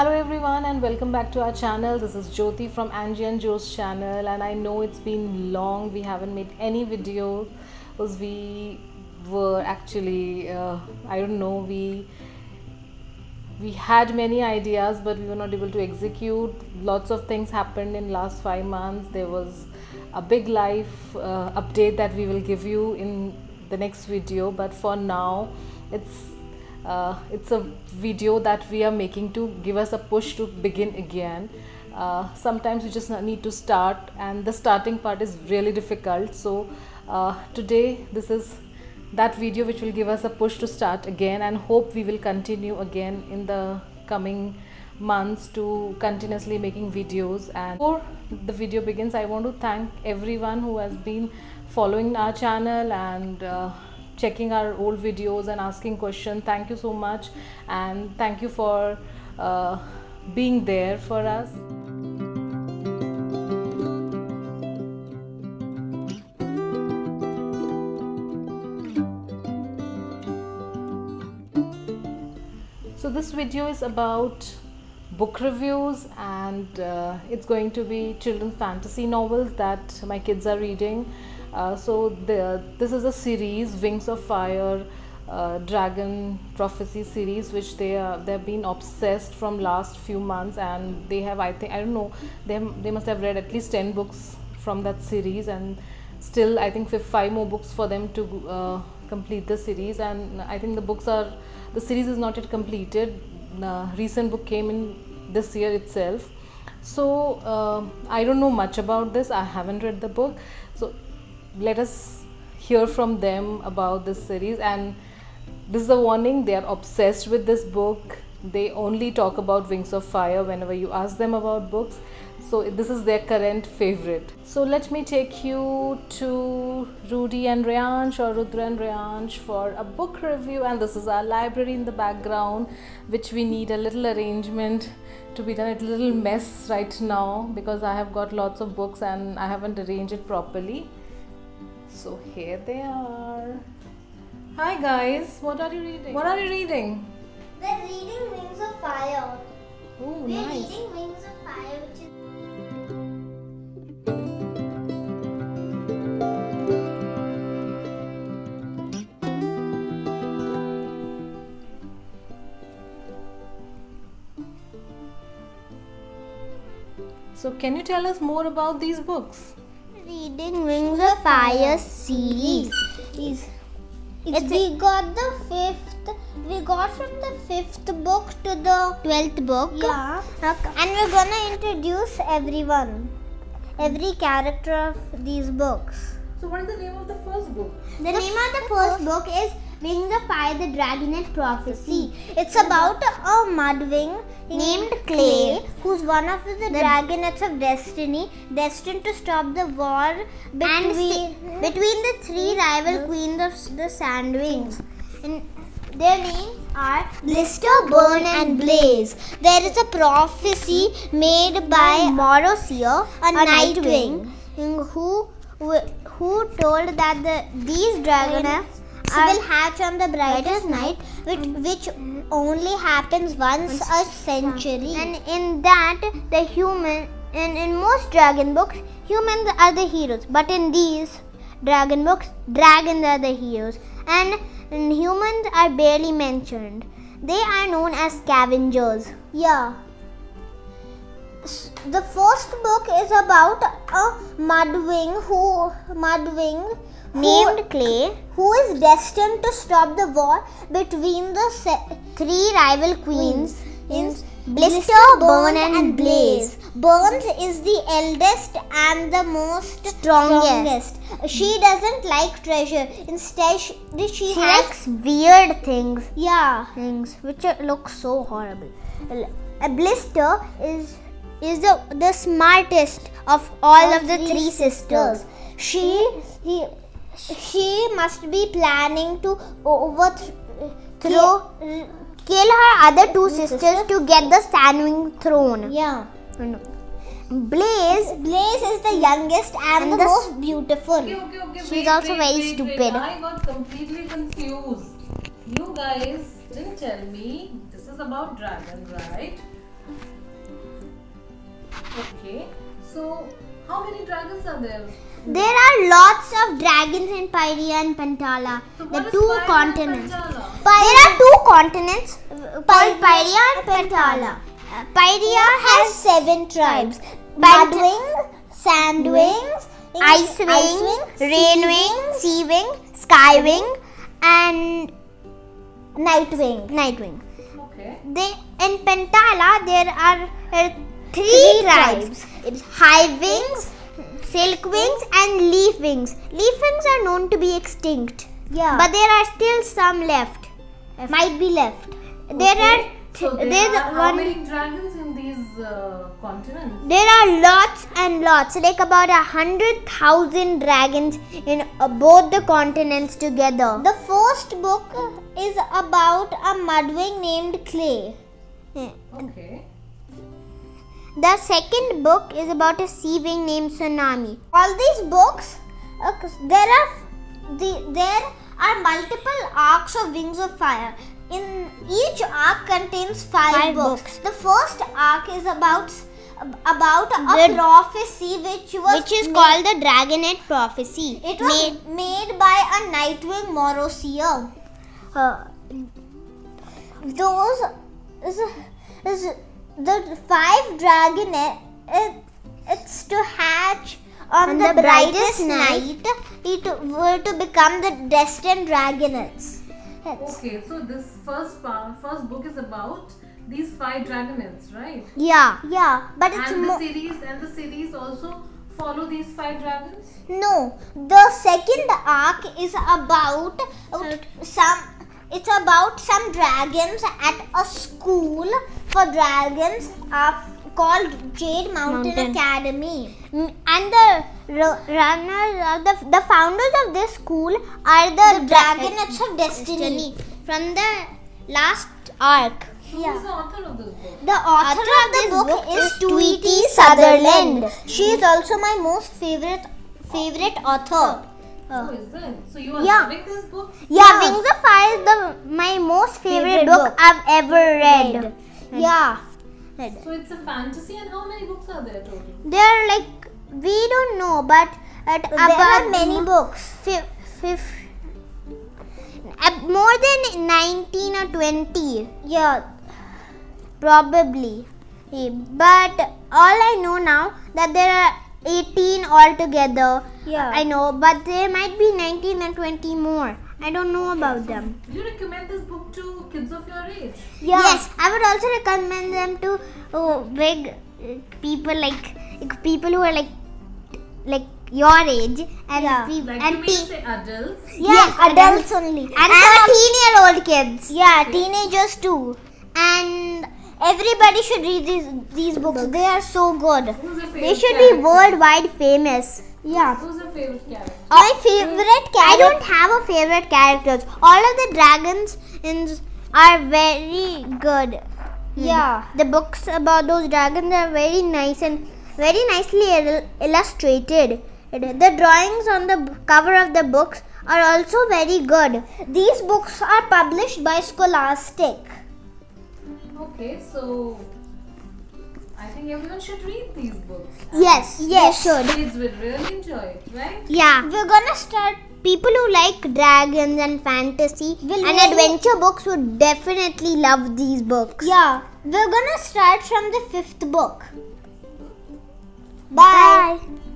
Hello everyone and welcome back to our channel. This is Jyoti from Anji and Jo's channel and I know it's been long. We haven't made any video because we were actually uh, I don't know we we had many ideas but we were not able to execute. Lots of things happened in last 5 months. There was a big life uh, update that we will give you in the next video but for now it's uh, it's a video that we are making to give us a push to begin again. Uh, sometimes you just need to start and the starting part is really difficult. So uh, today this is that video which will give us a push to start again and hope we will continue again in the coming months to continuously making videos. And before the video begins i want to thank everyone who has been following our channel and uh, checking our old videos and asking questions. Thank you so much. And thank you for uh, being there for us. So this video is about book reviews and uh, it's going to be children's fantasy novels that my kids are reading uh, so the, this is a series wings of fire uh, dragon prophecy series which they are they've been obsessed from last few months and they have i think i don't know they, have, they must have read at least 10 books from that series and still i think five more books for them to uh, complete the series and i think the books are the series is not yet completed. The recent book came in this year itself. So uh, i don't know much about this. I haven't read the book. So let us hear from them about this series. And this is a warning they are obsessed with this book. They only talk about wings of fire whenever you ask them about books. So this is their current favorite. So let me take you to rudy and Rayansh or rudra and Rayansh for a book review. And this is our library in the background which we need a little arrangement to be done. It's a little mess right now because i have got lots of books and i haven't arranged it properly so here they are. Hi guys, what are you reading? What are you reading? We're reading Wings of Fire. Oh, We're nice. reading Wings of Fire, which is So can you tell us more about these books? Reading Wings of Fire series. Is it's we got the fifth. We got from the fifth book to the twelfth book. Yeah. Okay. And we're gonna introduce everyone, every character of these books. So what is the name of the first book? The, name of the first book is Wings of Fire, the Dragonet Prophecy. It's about a mudwing named Clay, who's one of the, Dragonets of Destiny, destined to stop the war between, between the three rival queens of the Sandwings. And their names are Blister, Burn, and Blaze. There is a prophecy made by Morrowseer, a Nightwing, who who told that the these dragonets will hatch on the brightest night, which, um, which only happens once a century. And in that, the human, in, in most dragon books, humans are the heroes. But in these dragon books, dragons are the heroes. And, and humans are barely mentioned. They are known as scavengers. Yeah. The first book is about a mudwing who mudwing named Clay who is destined to stop the war between the se- three rival queens in Blister, Burn and Blaze. Burns is the eldest and the most strongest. She doesn't like treasure. Instead, she, she, likes weird things. Yeah, things which look so horrible. A blister is is the the smartest of all of the three sisters. She he she must be planning to overthrow kill her other two sisters to get the Sandwing throne. Yeah. Blaze Blaze is the youngest and, the, most beautiful. Okay, okay, okay. She's wait, also wait, very wait, stupid. Wait. I got completely confused. You guys didn't tell me this is about dragon, right? Okay. So, how many dragons are there? There are lots of dragons in Pyria and Pantala, So the two Pyria continents. Panchala? There are two continents uh, called Pyria and Pantala. Uh, Pyria has seven tribes: Mudwing, Sandwing, Icewing, Rainwing, Seawing, Skywing, and Nightwing. Nightwing. Okay. They in Pantala there are uh, three, tribes. It's hive wings, silk wings, and leaf wings. Leaf wings are known to be extinct. Yeah. But there are still some left. Might be left. There are So there are how one. many dragons in these uh, continents? There are lots and lots, like about a hundred thousand dragons in uh, both the continents together. The first book is about a mudwing named Clay. Okay. The second book is about a sea wing named Tsunami. All these books, uh, there are the, there are multiple arcs of Wings of Fire. In each arc contains five, Five books. books. The first arc is about about a The- prophecy which was which is made- called the Dragonet Prophecy. it was made, by a Nightwing Morrowseer. Uh, those is, is the five dragon. It, it's to hatch on, On the, the brightest brightest night. It were to become the destined dragonets. Yes. Okay. So this first part, first book is about these five dragonets, right? Yeah, yeah, but it's And the more. series and the series also follow these five dragons. No, the second arc is about uh, some. It's about some dragons at a school for dragons are called Jade Mountain, Mountain. Academy. Mm, And the runners, uh, the, the founders of this school are the, Dragonets of Destiny. From the last arc. Who Yeah. is the author of this book? The author, Author of the this book, book is Tui T. Sutherland. Sutherland. She is also my most favorite favorite author. Oh, is that? So you are Yeah. loving this book? Yeah, Wings of Fire is the my most favorite, Favorite book, book. I've ever read. Read. Yeah, So it's a fantasy, and how many books are there total? there are like we don't know, but at There about are many books. Fif, fif, uh, more than nineteen or twenty. Yeah, probably. Eh, But all I know now that there are eighteen altogether. Yeah. I know, but there might be nineteen and twenty more. I don't know about them. Do you recommend this book to kids of your age? Yes, I would also recommend them to oh, big uh, people like, like people who are like like your age and Yeah. peop- Like and you mean teen- to say adults? yes, adults only and, teen year old kids. Yeah, teenagers too. And everybody should read these these books. They are so good. Who's your favorite They should be worldwide famous. Yeah. Who's your favorite character? My favorite character. I don't have a favorite characters. All of the dragons in are very good. Yeah. The books about those dragons are very nice and very nicely il- illustrated. The drawings on the b- cover of the books are also very good. These books are published by Scholastic. Okay, so I think everyone should read these books. Yes, yes, should. Kids would really enjoy it, right? Yeah. We're gonna start. People who like dragons and fantasy will and really adventure books would definitely love these books. Yeah. We're gonna start from the fifth book. Bye. Bye.